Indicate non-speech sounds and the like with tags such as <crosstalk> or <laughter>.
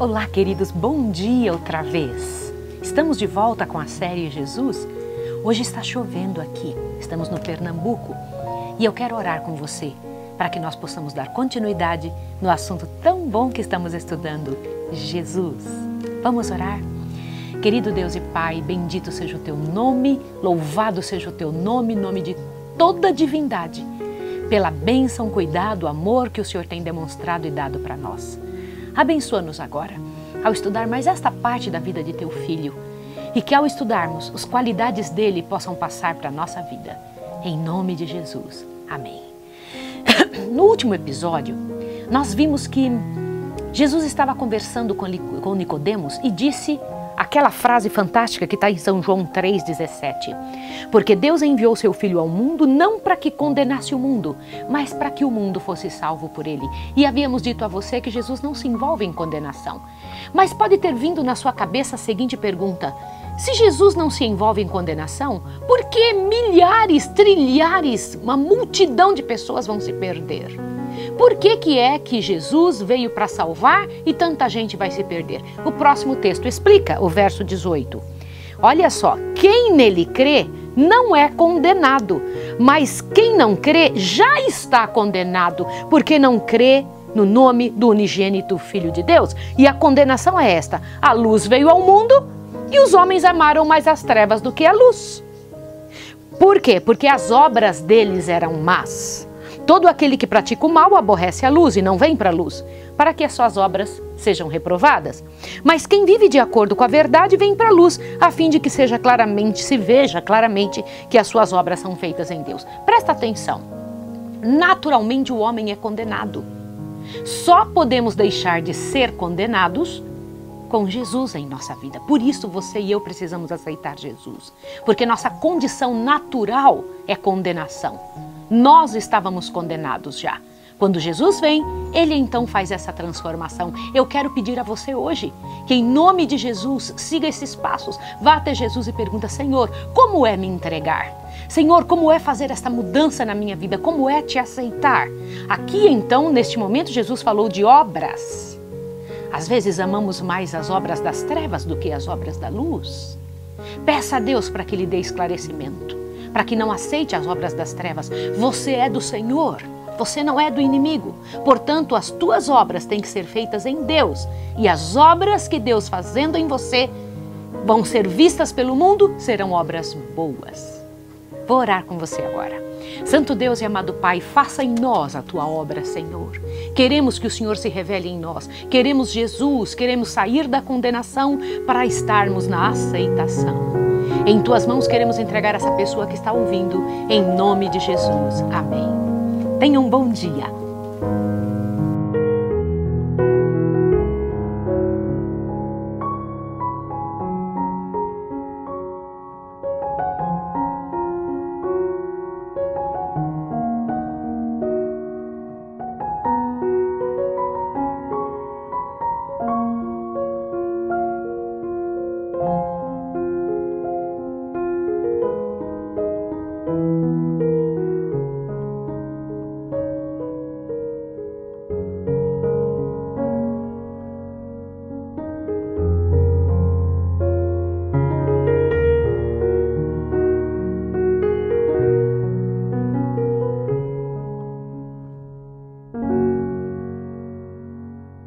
Olá, queridos, bom dia outra vez. Estamos de volta com a série Jesus. Hoje está chovendo aqui, estamos no Pernambuco e eu quero orar com você para que nós possamos dar continuidade no assunto tão bom que estamos estudando, Jesus. Vamos orar? Querido Deus e Pai, bendito seja o teu nome, louvado seja o teu nome, nome de toda divindade, pela bênção, cuidado, amor que o Senhor tem demonstrado e dado para nós. Abençoa-nos agora ao estudar mais esta parte da vida de teu filho e que ao estudarmos, as qualidades dele possam passar para a nossa vida. Em nome de Jesus. Amém. <coughs> No último episódio, nós vimos que Jesus estava conversando com Nicodemos e disse aquela frase fantástica que está em São João 3,17. Porque Deus enviou seu Filho ao mundo não para que condenasse o mundo, mas para que o mundo fosse salvo por ele. E havíamos dito a você que Jesus não se envolve em condenação. Mas pode ter vindo na sua cabeça a seguinte pergunta: se Jesus não se envolve em condenação, por que milhares, trilhares, uma multidão de pessoas vão se perder? Por que, que é que Jesus veio para salvar e tanta gente vai se perder? O próximo texto explica, o verso 18. Olha só, quem nele crê não é condenado, mas quem não crê já está condenado, porque não crê no nome do unigênito Filho de Deus. E a condenação é esta: a luz veio ao mundo e os homens amaram mais as trevas do que a luz. Por quê? Porque as obras deles eram más. Todo aquele que pratica o mal aborrece a luz e não vem para a luz, para que as suas obras sejam reprovadas. Mas quem vive de acordo com a verdade vem para a luz, a fim de que seja claramente, se veja claramente que as suas obras são feitas em Deus. Presta atenção. Naturalmente o homem é condenado. Só podemos deixar de ser condenados com Jesus em nossa vida. Por isso você e eu precisamos aceitar Jesus, porque nossa condição natural é condenação. Nós estávamos condenados já. Quando Jesus vem, ele então faz essa transformação. Eu quero pedir a você hoje que, em nome de Jesus, siga esses passos. Vá até Jesus e pergunta: Senhor, como é me entregar? Senhor, como é fazer esta mudança na minha vida? Como é te aceitar? Aqui então, neste momento, Jesus falou de obras. Às vezes amamos mais as obras das trevas do que as obras da luz. Peça a Deus para que lhe dê esclarecimento para que não aceite as obras das trevas. Você é do Senhor, você não é do inimigo. Portanto, as tuas obras têm que ser feitas em Deus. E as obras que Deus fazendo em você vão ser vistas pelo mundo, serão obras boas. Vou orar com você agora. Santo Deus e amado Pai, faça em nós a tua obra, Senhor. Queremos que o Senhor se revele em nós. Queremos Jesus, queremos sair da condenação para estarmos na aceitação. Em tuas mãos queremos entregar essa pessoa que está ouvindo, em nome de Jesus. Amém. Tenha um bom dia.